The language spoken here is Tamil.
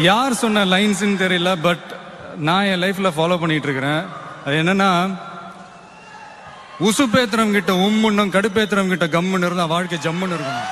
யார் சொன்ன லைன்ஸ்னு தெரியல பட் நான் என் லைஃப்ல ஃபாலோ பண்ணிட்டு இருக்கிறேன் அது என்னன்னா உசுப்பேத்திரம் கிட்ட உம்முன்னும் கடுப்பேத்திரம் கிட்ட கம்முன்னு இருந்தா வாழ்க்கை ஜம்முன்னு இருக்கணும்